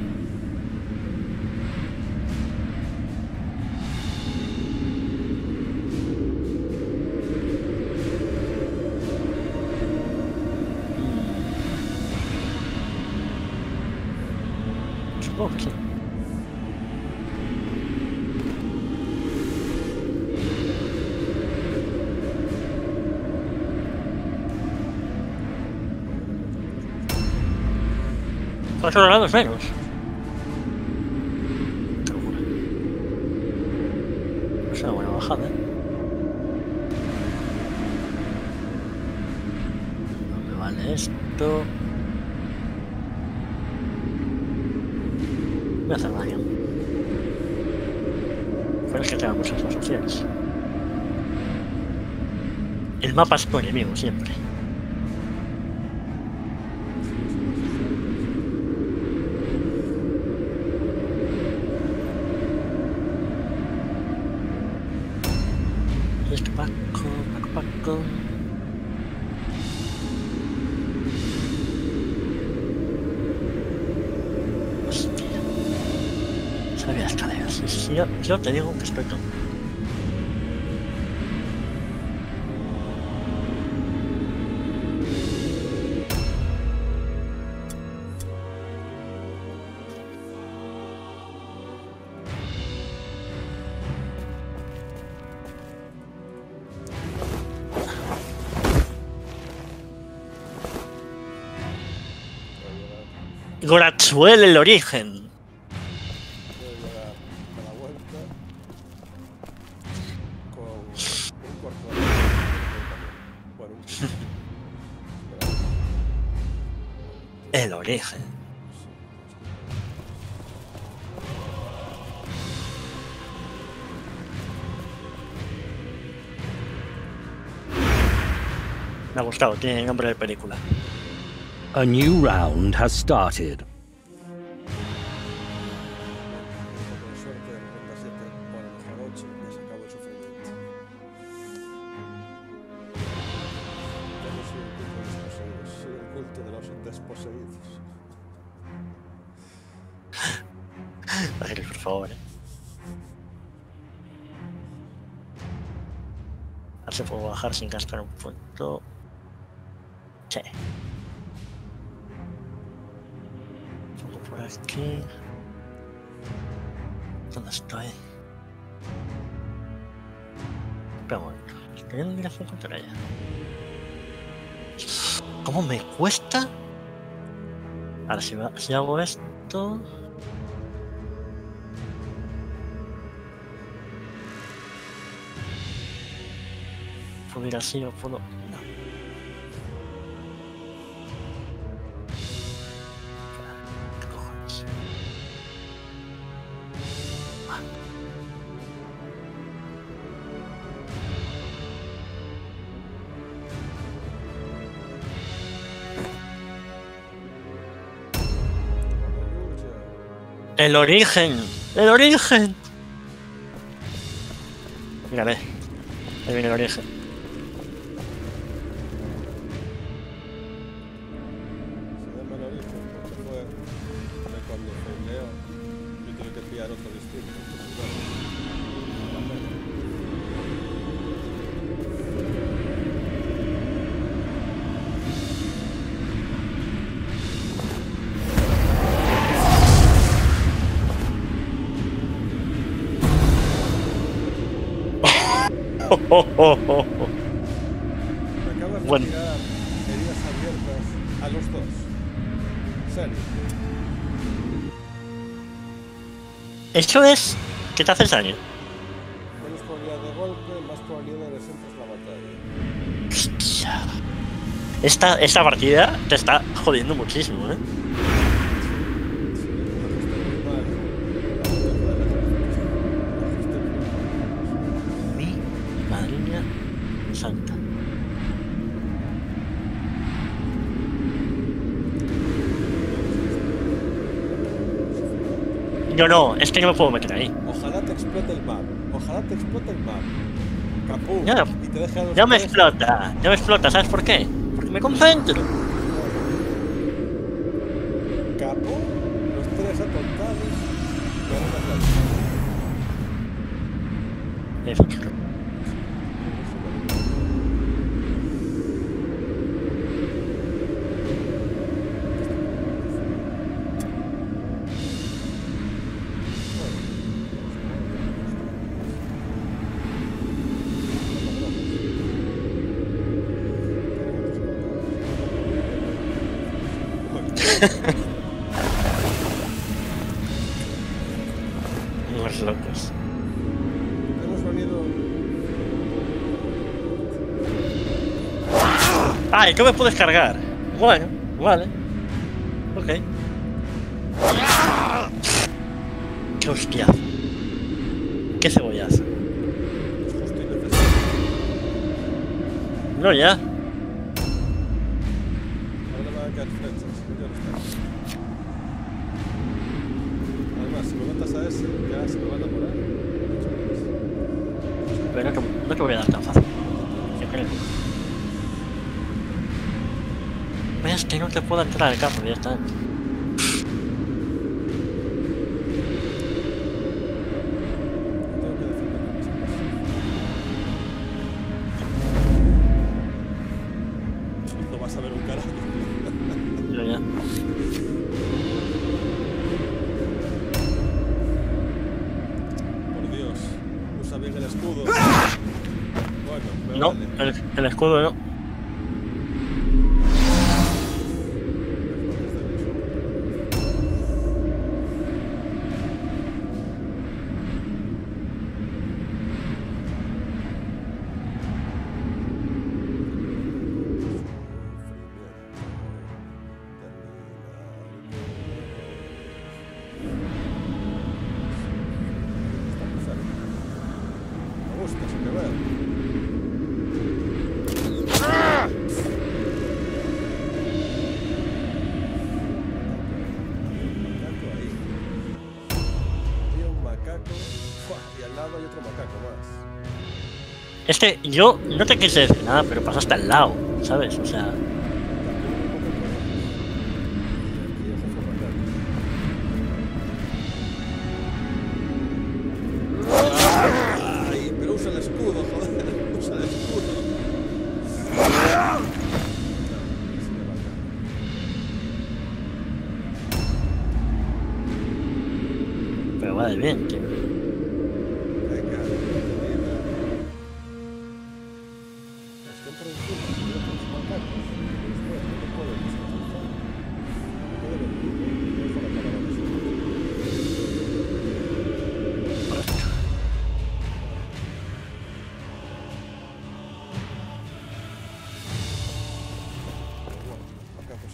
Sí. Cuatro grados menos. Es una buena bajada, ¿eh? No vale esto. Voy a hacer daño. Pero es que tengo muchas más opciones. El mapa es tu enemigo siempre. Yo, te digo que estoy tonto. El origen. Culto de los poseídos, soy el culto de los desposeídos. Ángeles, por favor. eh. A ver si puedo bajar sin gastar un punto. Por aquí. ¿Dónde estoy? Un momento. ¿Tenía una dirección contraria? ¿Cómo me cuesta? Ahora si, si hago esto... Puedo ir así o puedo... El origen. El origen. Mírame. Ahí viene el origen. Oh, oh, oh. Acabas de Bueno. tirar heridas abiertas a los dos. Serio. Eso es que te haces daño. Menos probabilidad de golpe, más probabilidad de lesión tras la batalla. Esta, esta partida te está jodiendo muchísimo, ¿eh? Que no me puedo meter ahí. Ojalá te explote el map. Ojalá te explote el map. Capú. Ya. Y te deje a los Ya me explota, ya me explota, ¿sabes por qué? Porque me concentro. Unos locos. Hemos venido. ¡Ay, que me puedes cargar! Bueno, vale. Ok. ¡Qué hostiazo! ¡Qué necesario. No, ya. Ahora me van a caer flechas. Ya lo está. Además, si me matas a ese, ya se me van a morar. Pero no te, no te voy a dar tan fácil. Yo creo. Ves que no te puedo entrar al carro directamente. Tengo yo no te quise decir nada, pero pasaste al lado, ¿sabes? O sea,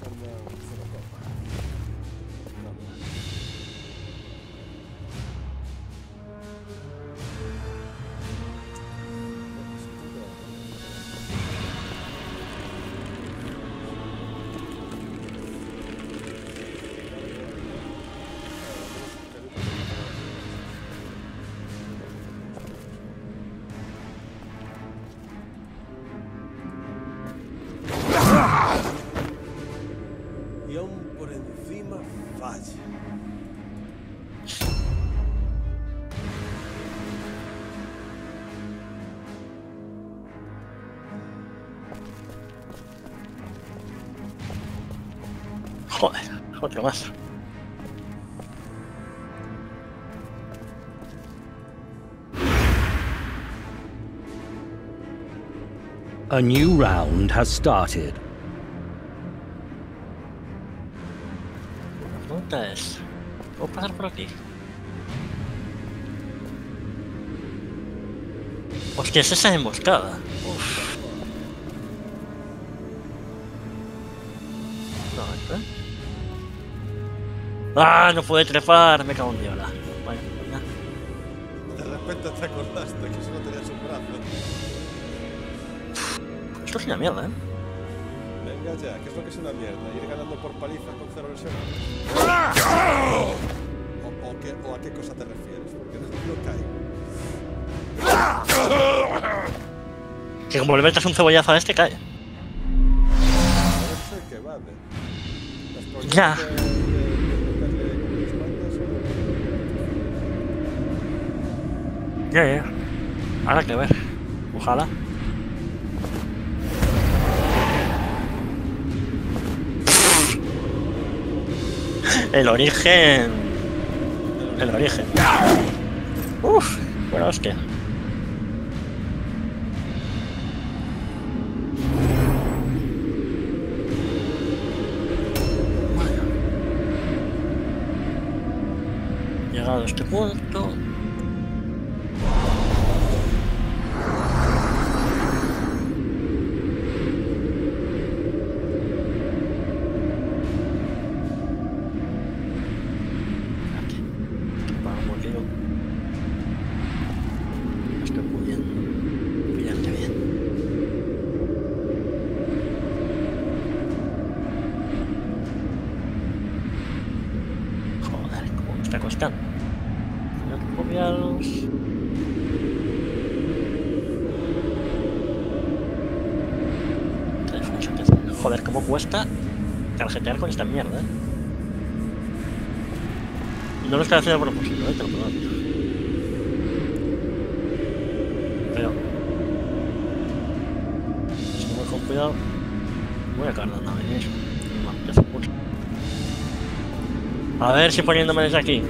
los macacos otro más. A new round has started. La pregunta es, ¿puedo pasar por aquí? Hostia, es esa emboscada. Ah, no pude trepar, me cago en diola. Vale, venga. De repente te acordaste que solo tenías un brazo. Esto es una mierda, ¿eh? Venga ya, ¿qué es lo que es una mierda? ¿Ir ganando por paliza con cero lesiones? ¿O, o, qué, ¿O a qué cosa te refieres? Porque no, no caigo. Que como le metas un cebollazo a este, cae. Vale. Las Ya. Ya, ya. Ahora que ver. Ojalá. El origen. El origen. Uf, bueno, hostia. Llegado a este punto. Aquí. Vamos, tío. Estoy pudiendo. Pillarte bien. Joder, cómo me está costando. Tengo. Joder, cómo cuesta tarjetear con esta mierda, eh. No lo estoy haciendo a propósito, eh, te lo prometo. Pero. Si no con cuidado, voy a acabar dando a puso. A ver si poniéndome desde aquí.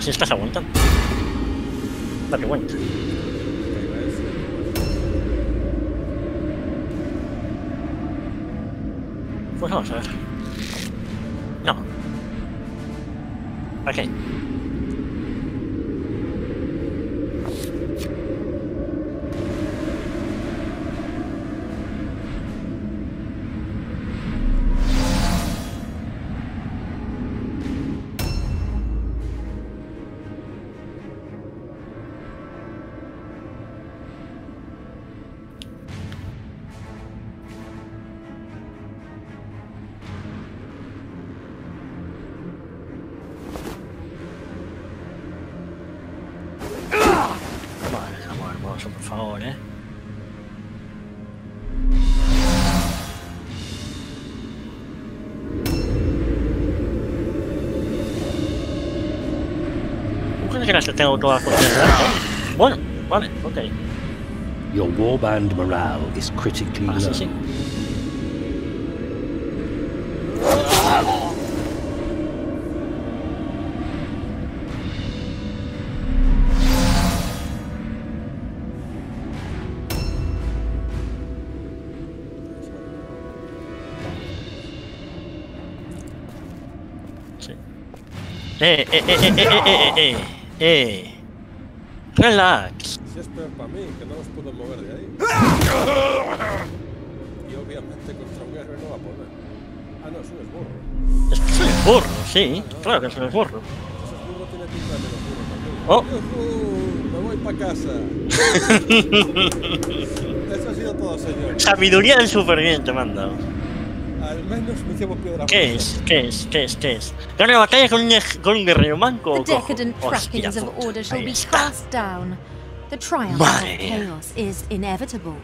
las estás aguantando. Date cuenta. Tengo todas las cuestiones? Bueno, vale, ok. Your warband morale is critically Ah, low. sí, sí. Sí. Eh, eh, eh, eh, eh, eh, eh, eh, eh. Relax. Si es peor para mí, que no lo mover de ahí. Y obviamente contra un héroe no va a poder. Ah, no, es un esborro. Es un esborro, sí. Claro que es un esborro. Ese esborro tiene pinta de también. Oh. ¡Yujú! Me voy para casa. Eso ha sido todo, señor. Sabiduría del súper bien te manda. Al menos me llevo piedra. ¿Qué es? ¿Qué es? ¿Qué es? ¿Qué es? ¿Gana la batalla con un, con un guerrero manco The o cojo? decadent Hostia trappings of puta, order shall ahí be está. cast down. The triumph Madre of chaos is inevitable.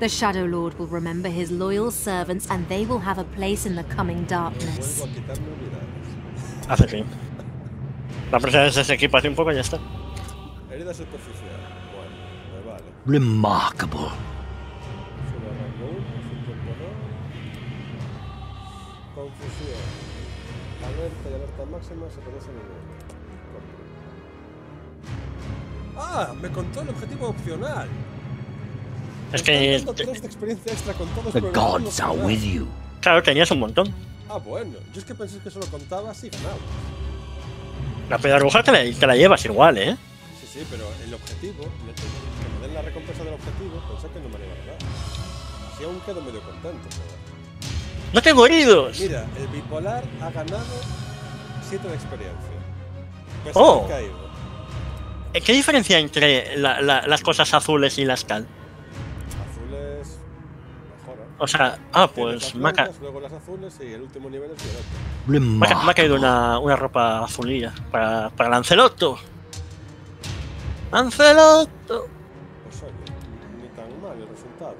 The Shadow Lord will remember his loyal servants and they will have a place in the coming darkness. Hace bien. La próxima vez se equipa así un poco y ya está. Herida superficial. Bueno, me vale. Remarkable. Alerta y alerta máxima se conocen en uno. ¡Ah! Me contó el objetivo opcional. Es que, están dando tres de experiencia extra con todos The gods are with you. claro, tenías un montón. Ah, bueno. Yo es que pensé que solo contaba así ganaba. La pedagogía te la, te la llevas igual, ¿eh? Sí, sí, pero el objetivo, el- el- que me den la recompensa del objetivo, pensé que no me la iban a dar. Así aún quedo medio contento. pero- ¡No tengo heridos! Mira, el bipolar ha ganado 7 de experiencia. Pese Oh. Eh, ¿Qué diferencia entre la- la- las cosas azules y las cal? Azules. Mejora. O sea, ah, pues las me ha, luego las azules y el último nivel es violeta. me ha caído una, una ropa azulilla para, para Lancelotto. ¡Lancelotto! Pues oye, ni tan mal el resultado.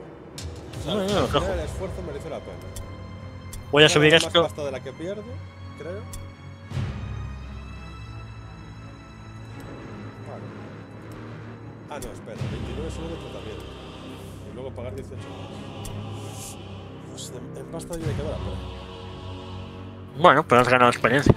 O sea, No, no, no, el esfuerzo mereció la pena. Voy a subir más esto. pasta de la que pierdo, creo. Vale. Ah, no, espera, 29 solo de tratamiento. Y luego pagar 18 más. Pues en, en pasta la pena. Bueno, pero has ganado experiencia.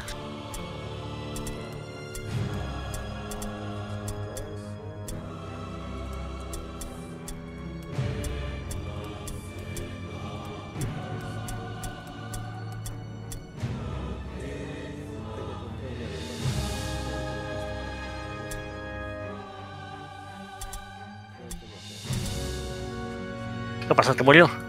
¿Qué pasa? ¿Te murió?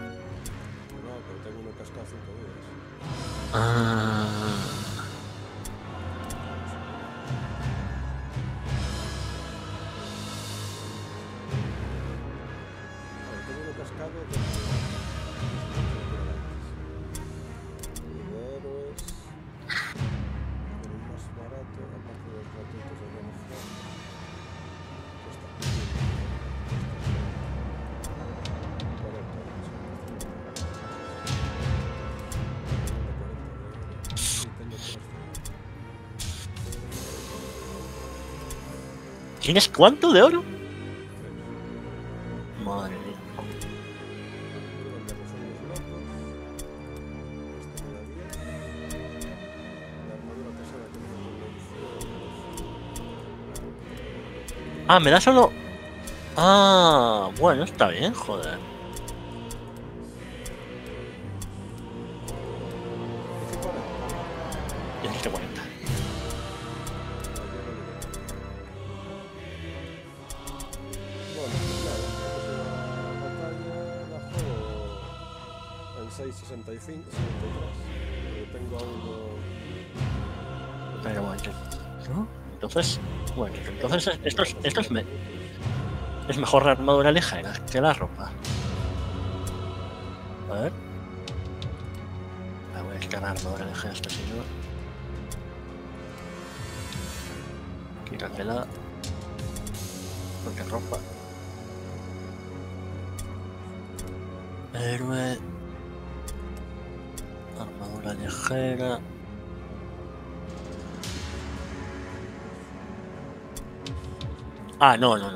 ¿Tienes cuánto de oro? Madre mía. Ah, me da solo. Ah, bueno, está bien, joder. Esto es, esto es, me- es mejor la armadura ligera que la ropa. A ver. Ah, voy a quitar la armadura ligera a este señor. Quítatela. Ah, no, no,